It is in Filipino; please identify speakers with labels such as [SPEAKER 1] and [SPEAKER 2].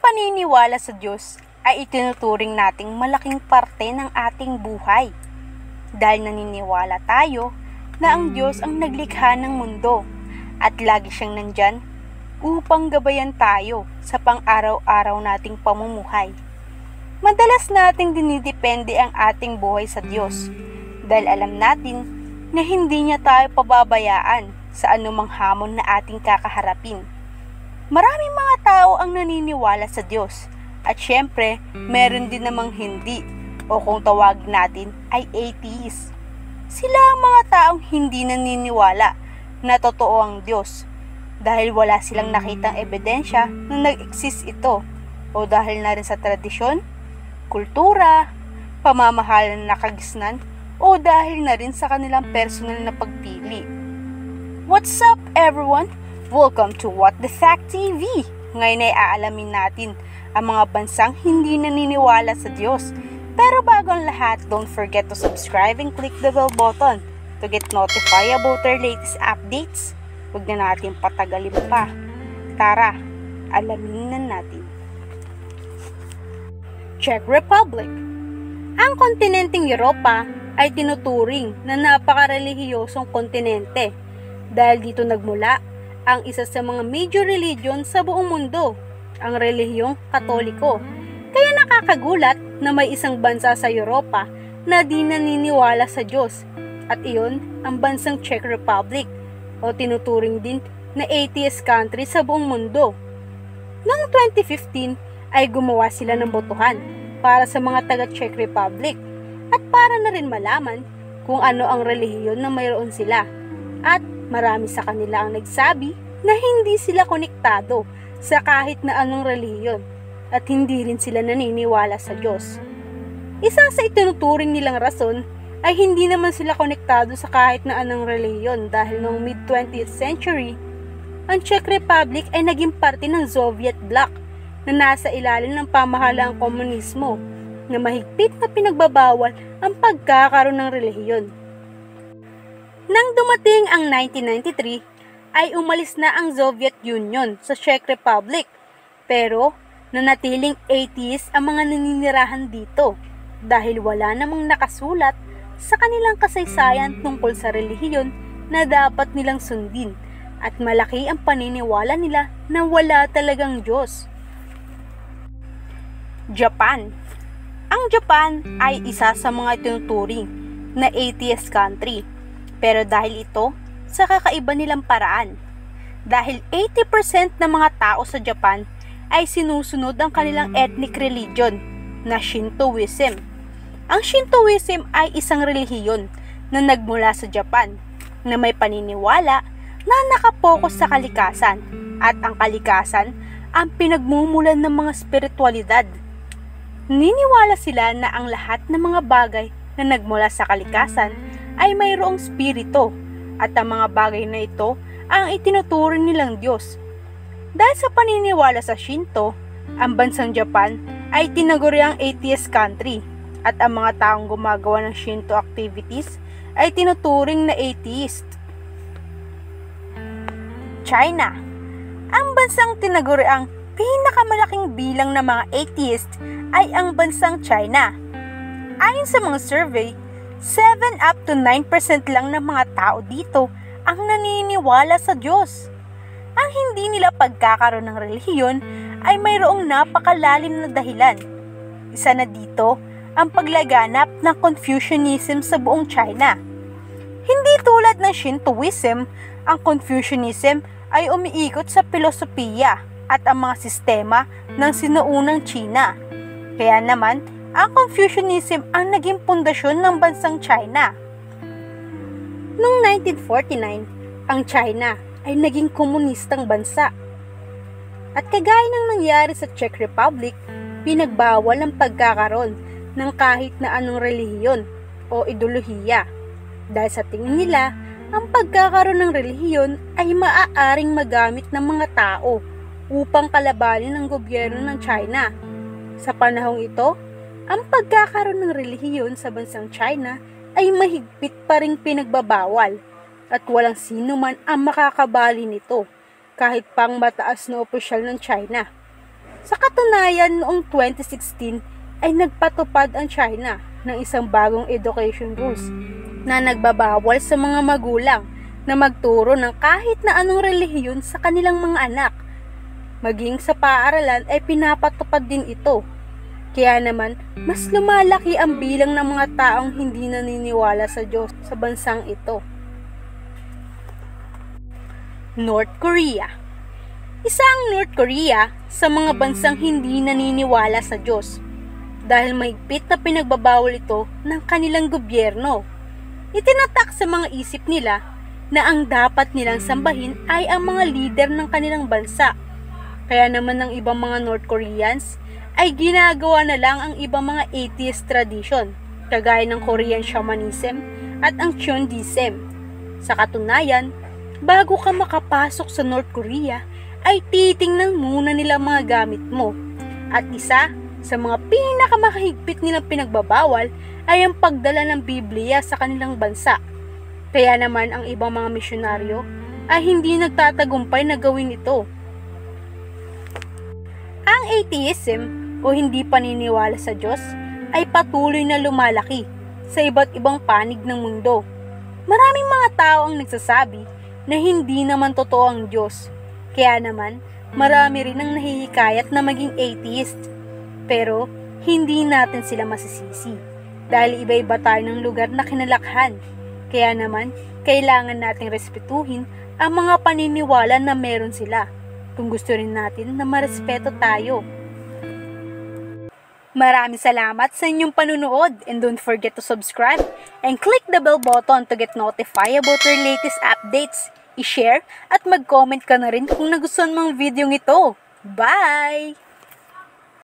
[SPEAKER 1] paniniwala sa Diyos ay itinuturing nating malaking parte ng ating buhay. Dahil naniniwala tayo na ang Diyos ang naglikha ng mundo at lagi siyang nandyan upang gabayan tayo sa pang-araw-araw nating pamumuhay. Madalas nating dinidepende ang ating buhay sa Diyos dahil alam natin na hindi niya tayo pababayaan sa anumang hamon na ating kakaharapin. Maraming mga tao ang naniniwala sa Diyos at syempre meron din namang hindi o kung tawag natin ay atheist. Sila ang mga taong hindi naniniwala na totoo ang Diyos dahil wala silang nakitang ebidensya na nag-exist ito o dahil na rin sa tradisyon, kultura, pamamahalan na kagisnan o dahil na rin sa kanilang personal na pagpili. What's up everyone? Welcome to What the Fact TV! Ngayon ay aalamin natin ang mga bansang hindi naniniwala sa Diyos. Pero bago ang lahat, don't forget to subscribe and click the bell button to get notified about our latest updates. Huwag na natin patagalin pa. Tara, alamin na natin. Czech Republic Ang kontinenteng Europa ay tinuturing na napakarelihiyosong kontinente dahil dito nagmula ang isa sa mga major religion sa buong mundo, ang relihiyong Katoliko. Kaya nakakagulat na may isang bansa sa Europa na di naniniwala sa Diyos at iyon ang bansang Czech Republic o tinuturing din na atheist country sa buong mundo. Noong 2015 ay gumawa sila ng botohan para sa mga taga Czech Republic at para na rin malaman kung ano ang relihiyon na mayroon sila Marami sa kanila ang nagsabi na hindi sila konektado sa kahit na anong relihiyon at hindi rin sila naniniwala sa Diyos. Isa sa itinuturing nilang rason ay hindi naman sila konektado sa kahit na anong relihiyon dahil noong mid-20th century, ang Czech Republic ay naging parte ng Soviet bloc na nasa ilalim ng pamahalaang komunismo na mahigpit na pinagbabawal ang pagkakaroon ng relihiyon. Nang dumating ang 1993, ay umalis na ang Soviet Union sa Czech Republic. Pero nanatiling atheist ang mga naninirahan dito dahil wala namang nakasulat sa kanilang kasaysayan tungkol sa relihiyon na dapat nilang sundin at malaki ang paniniwala nila na wala talagang Diyos. Japan Ang Japan ay isa sa mga tinuturing na atheist country pero dahil ito sa kakaiba nilang paraan. Dahil 80% ng mga tao sa Japan ay sinusunod ang kanilang ethnic religion na Shintoism. Ang Shintoism ay isang relihiyon na nagmula sa Japan na may paniniwala na nakapokus sa kalikasan at ang kalikasan ang pinagmumulan ng mga spiritualidad. Niniwala sila na ang lahat ng mga bagay na nagmula sa kalikasan ay mayroong spirito at ang mga bagay na ito ang itinuturing nilang Diyos. Dahil sa paniniwala sa Shinto, ang bansang Japan ay tinaguriang atheist country at ang mga taong gumagawa ng Shinto activities ay tinuturing na atheist. China Ang bansang tinaguriang pinakamalaking bilang ng mga atheist ay ang bansang China. Ayon sa mga survey, 7 up to 9% lang ng mga tao dito ang naniniwala sa Diyos. Ang hindi nila pagkakaroon ng relihiyon ay mayroong napakalalim na dahilan. Isa na dito ang paglaganap ng Confucianism sa buong China. Hindi tulad ng Shintoism, ang Confucianism ay umiikot sa filosofiya at ang mga sistema ng sinuunang China. Kaya naman, ang Confucianism ang naging pundasyon ng bansang China. Noong 1949, ang China ay naging komunistang bansa. At kagaya ng nangyari sa Czech Republic, pinagbawal ang pagkakaroon ng kahit na anong relihiyon o ideolohiya dahil sa tingin nila ang pagkakaroon ng relihiyon ay maaaring magamit ng mga tao upang kalabanin ang gobyerno ng China. Sa panahong ito, ang pagkakaroon ng relihiyon sa bansang China ay mahigpit pa rin pinagbabawal at walang sino man ang makakabali nito kahit pang mataas na opisyal ng China. Sa katunayan, noong 2016 ay nagpatupad ang China ng isang bagong education rules na nagbabawal sa mga magulang na magturo ng kahit na anong relihiyon sa kanilang mga anak. Maging sa paaralan ay pinapatupad din ito. Kaya naman, mas lumalaki ang bilang ng mga taong hindi naniniwala sa Diyos sa bansang ito. North Korea Isa ang North Korea sa mga bansang hindi naniniwala sa Diyos dahil mahigpit na pinagbabawal ito ng kanilang gobyerno. Itinatak sa mga isip nila na ang dapat nilang sambahin ay ang mga leader ng kanilang bansa. Kaya naman ng ibang mga North Koreans ay ginagawa na lang ang ibang mga atheist tradition, kagaya ng Korean shamanism at ang Chundism. Sa katunayan, bago ka makapasok sa North Korea, ay titingnan muna nila mga gamit mo. At isa sa mga pinakamahigpit nilang pinagbabawal ay ang pagdala ng Biblia sa kanilang bansa. Kaya naman ang ibang mga misyonaryo ay hindi nagtatagumpay na gawin ito. Ang atheism o hindi paniniwala sa Diyos ay patuloy na lumalaki sa iba't ibang panig ng mundo. Maraming mga tao ang nagsasabi na hindi naman totoo ang Diyos. Kaya naman, marami rin ang nahihikayat na maging atheist. Pero, hindi natin sila masisisi. Dahil iba-iba tayo ng lugar na kinalakhan. Kaya naman, kailangan nating respetuhin ang mga paniniwala na meron sila. Kung gusto rin natin na marespeto tayo. Maraming salamat sa inyong panunood and don't forget to subscribe and click the bell button to get notified about our latest updates. I-share at mag-comment ka na rin kung nagustuhan mong video ito. Bye!